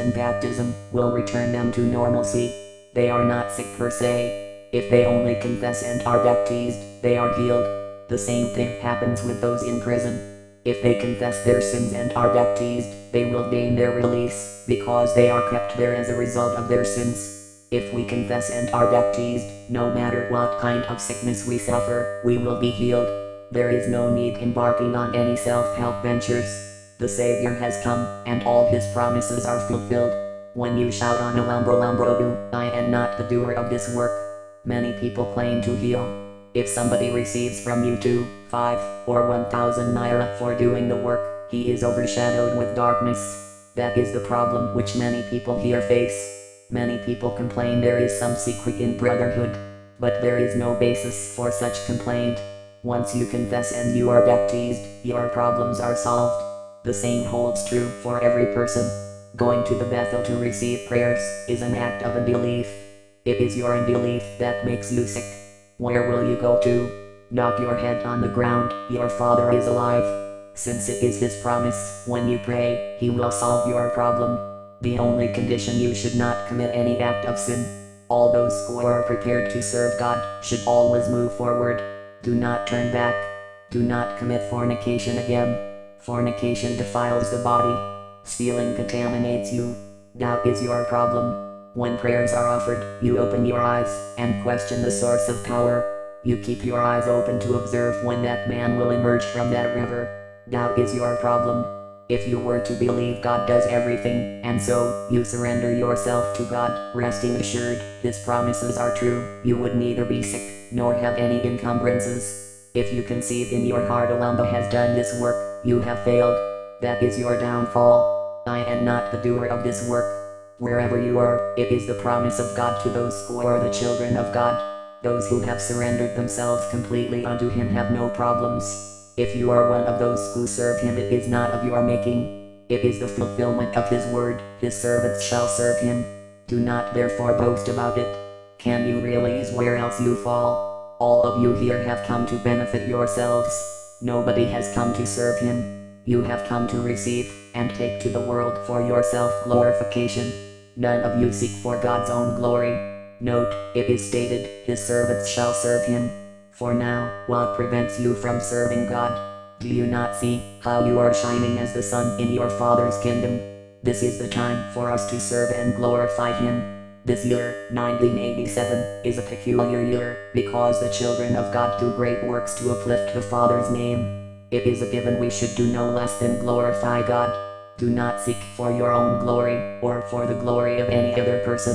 and baptism will return them to normalcy. They are not sick per se. If they only confess and are baptized, they are healed. The same thing happens with those in prison. If they confess their sins and are baptized, they will gain their release, because they are kept there as a result of their sins. If we confess and are baptized, no matter what kind of sickness we suffer, we will be healed. There is no need embarking on any self-help ventures. The Savior has come, and all his promises are fulfilled. When you shout on Olumba Olumba Obu, I am not the doer of this work. Many people claim to heal, if somebody receives from you two, five, or one thousand naira for doing the work, he is overshadowed with darkness. That is the problem which many people here face. Many people complain there is some secret in brotherhood, but there is no basis for such complaint. Once you confess and you are baptized, your problems are solved. The same holds true for every person. Going to the Bethel to receive prayers is an act of unbelief. It is your unbelief that makes you sick. Where will you go to? Knock your head on the ground, your father is alive. Since it is his promise, when you pray, he will solve your problem. The only condition you should not commit any act of sin. All those who are prepared to serve God should always move forward. Do not turn back. Do not commit fornication again. Fornication defiles the body. Stealing contaminates you. Doubt is your problem. When prayers are offered, you open your eyes and question the source of power. You keep your eyes open to observe when that man will emerge from that river. Doubt is your problem. If you were to believe God does everything, and so you surrender yourself to God, resting assured His promises are true, you would neither be sick nor have any encumbrances. If you conceive in your heart Olumba has done this work, you have failed. That is your downfall. I am not the doer of this work, Wherever you are, it is the promise of God to those who are the children of God. Those who have surrendered themselves completely unto Him have no problems. If you are one of those who serve Him, it is not of your making. It is the fulfillment of His word, His servants shall serve Him. Do not therefore boast about it. Can you realize where else you fall? All of you here have come to benefit yourselves. Nobody has come to serve Him. You have come to receive and take to the world for your self glorification. None of you seek for God's own glory. Note, it is stated, His servants shall serve Him. For now, what prevents you from serving God? Do you not see how you are shining as the sun in your Father's kingdom? This is the time for us to serve and glorify Him. This year, 1987, is a peculiar year because the children of God do great works to uplift the Father's name. It is a given we should do no less than glorify God. Do not seek for your own glory, or for the glory of any other person.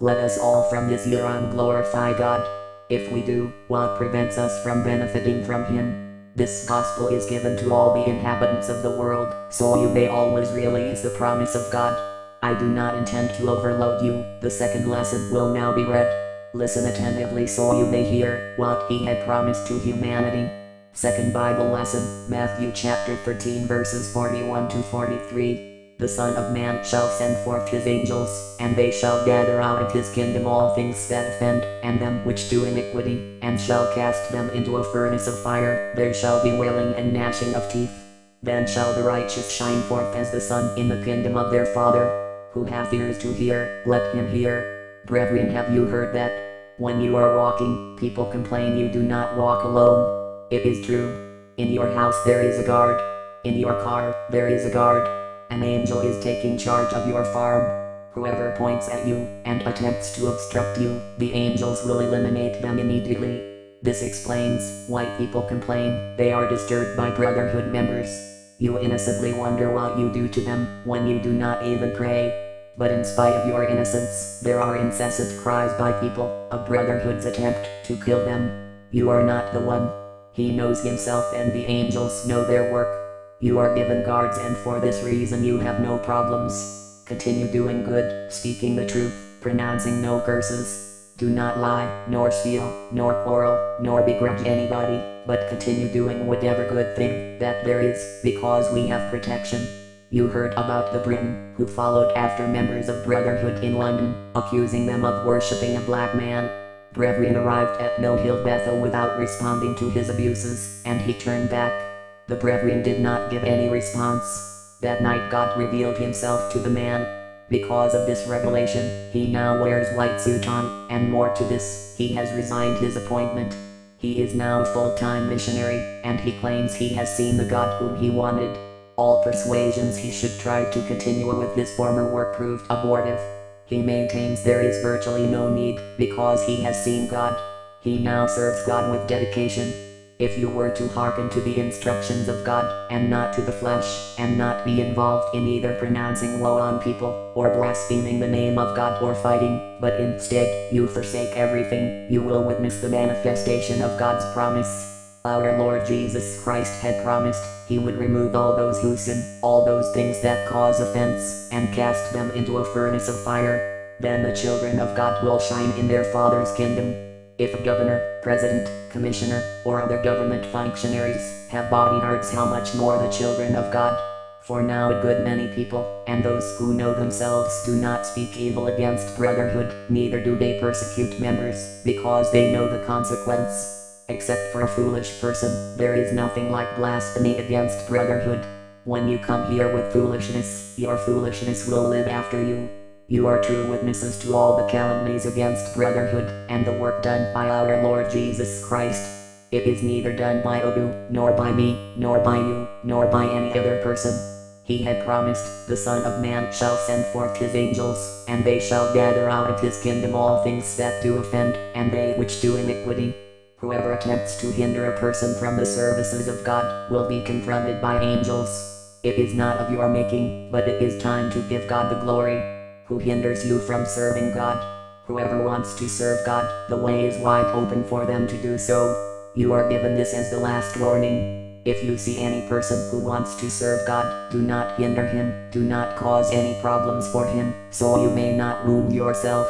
Let us all from this year on glorify God. If we do, what prevents us from benefiting from Him? This gospel is given to all the inhabitants of the world, so you may always realize the promise of God. I do not intend to overload you, the second lesson will now be read. Listen attentively so you may hear what He had promised to humanity. Second Bible lesson, Matthew chapter 13 verses 41 to 43. The Son of Man shall send forth his angels, and they shall gather out of his kingdom all things that offend, and them which do iniquity, and shall cast them into a furnace of fire, there shall be wailing and gnashing of teeth. Then shall the righteous shine forth as the sun in the kingdom of their Father. Who hath ears to hear, let him hear. Brethren have you heard that? When you are walking, people complain you do not walk alone. It is true. In your house there is a guard. In your car, there is a guard. An angel is taking charge of your farm. Whoever points at you and attempts to obstruct you, the angels will eliminate them immediately. This explains why people complain they are disturbed by Brotherhood members. You innocently wonder what you do to them when you do not even pray. But in spite of your innocence, there are incessant cries by people of Brotherhood's attempt to kill them. You are not the one. He knows himself and the angels know their work. You are given guards and for this reason you have no problems. Continue doing good, speaking the truth, pronouncing no curses. Do not lie, nor steal, nor quarrel, nor begrudge anybody, but continue doing whatever good thing that there is, because we have protection. You heard about the Briton, who followed after members of Brotherhood in London, accusing them of worshipping a black man, Brethren arrived at Mill Hill Bethel without responding to his abuses, and he turned back. The brethren did not give any response. That night God revealed himself to the man. Because of this revelation, he now wears white suit on, and more to this, he has resigned his appointment. He is now a full-time missionary, and he claims he has seen the God whom he wanted. All persuasions he should try to continue with his former work proved abortive. He maintains there is virtually no need, because he has seen God. He now serves God with dedication. If you were to hearken to the instructions of God, and not to the flesh, and not be involved in either pronouncing woe on people, or blaspheming the name of God or fighting, but instead, you forsake everything, you will witness the manifestation of God's promise. Our Lord Jesus Christ had promised he would remove all those who sin, all those things that cause offense, and cast them into a furnace of fire. Then the children of God will shine in their Father's kingdom. If a governor, president, commissioner, or other government functionaries have bodyguards, how much more the children of God? For now a good many people, and those who know themselves do not speak evil against brotherhood, neither do they persecute members, because they know the consequence. Except for a foolish person, there is nothing like blasphemy against brotherhood. When you come here with foolishness, your foolishness will live after you. You are true witnesses to all the calumnies against brotherhood, and the work done by our Lord Jesus Christ. It is neither done by Obu, nor by me, nor by you, nor by any other person. He had promised, the Son of Man shall send forth his angels, and they shall gather out of his kingdom all things that do offend, and they which do iniquity. Whoever attempts to hinder a person from the services of God will be confronted by angels. It is not of your making, but it is time to give God the glory. Who hinders you from serving God? Whoever wants to serve God, the way is wide open for them to do so. You are given this as the last warning. If you see any person who wants to serve God, do not hinder him, do not cause any problems for him, so you may not wound yourself.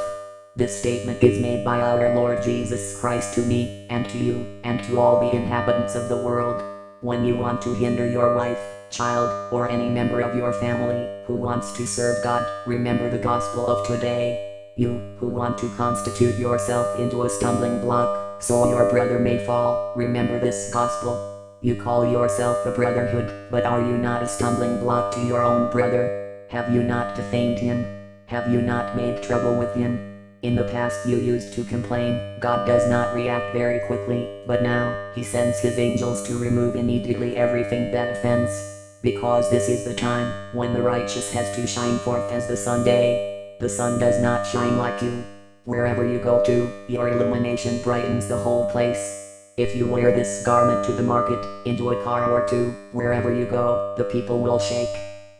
This statement is made by our Lord Jesus Christ to me, and to you, and to all the inhabitants of the world. When you want to hinder your wife, child, or any member of your family who wants to serve God, remember the gospel of today. You, who want to constitute yourself into a stumbling block, so your brother may fall, remember this gospel. You call yourself a brotherhood, but are you not a stumbling block to your own brother? Have you not defamed him? Have you not made trouble with him? In the past you used to complain, God does not react very quickly, but now, he sends his angels to remove immediately everything that offends. Because this is the time, when the righteous has to shine forth as the sun day. The sun does not shine like you. Wherever you go to, your illumination brightens the whole place. If you wear this garment to the market, into a car or two, wherever you go, the people will shake.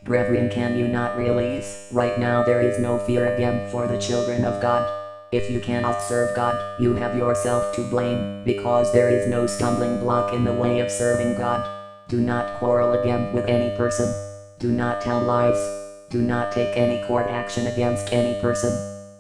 Brethren, can you not release? right now there is no fear again for the children of God? If you cannot serve God, you have yourself to blame, because there is no stumbling block in the way of serving God. Do not quarrel again with any person. Do not tell lies. Do not take any court action against any person.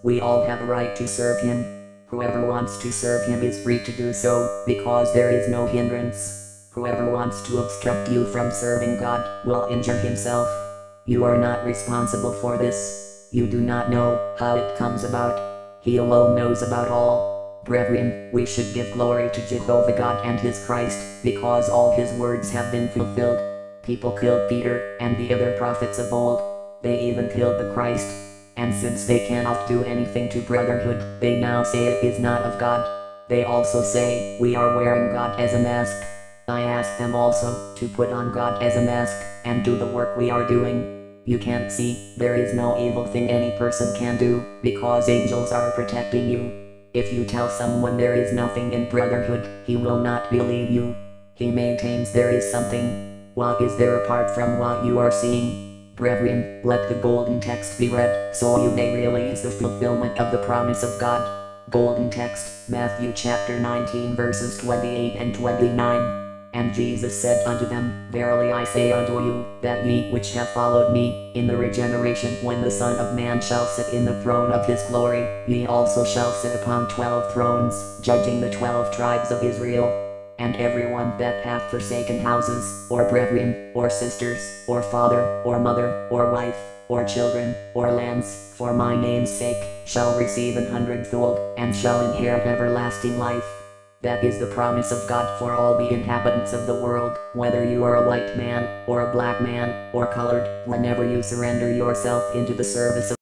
We all have a right to serve Him. Whoever wants to serve Him is free to do so, because there is no hindrance. Whoever wants to obstruct you from serving God will injure himself. You are not responsible for this. You do not know how it comes about. He alone knows about all. Brethren, we should give glory to Jehovah God and his Christ, because all his words have been fulfilled. People killed Peter and the other prophets of old. They even killed the Christ. And since they cannot do anything to brotherhood, they now say it is not of God. They also say, we are wearing God as a mask. I ask them also to put on God as a mask and do the work we are doing. You can't see, there is no evil thing any person can do, because angels are protecting you. If you tell someone there is nothing in brotherhood, he will not believe you. He maintains there is something. What is there apart from what you are seeing? Brethren, let the golden text be read, so you may realize the fulfillment of the promise of God. Golden text, Matthew chapter 19 verses 28 and 29. And Jesus said unto them, Verily I say unto you, that ye which have followed me, in the regeneration when the Son of Man shall sit in the throne of his glory, ye also shall sit upon twelve thrones, judging the twelve tribes of Israel. And everyone that hath forsaken houses, or brethren, or sisters, or father, or mother, or wife, or children, or lands, for my name's sake, shall receive an hundredfold, and shall inherit everlasting life. That is the promise of God for all the inhabitants of the world, whether you are a white man, or a black man, or colored, whenever you surrender yourself into the service of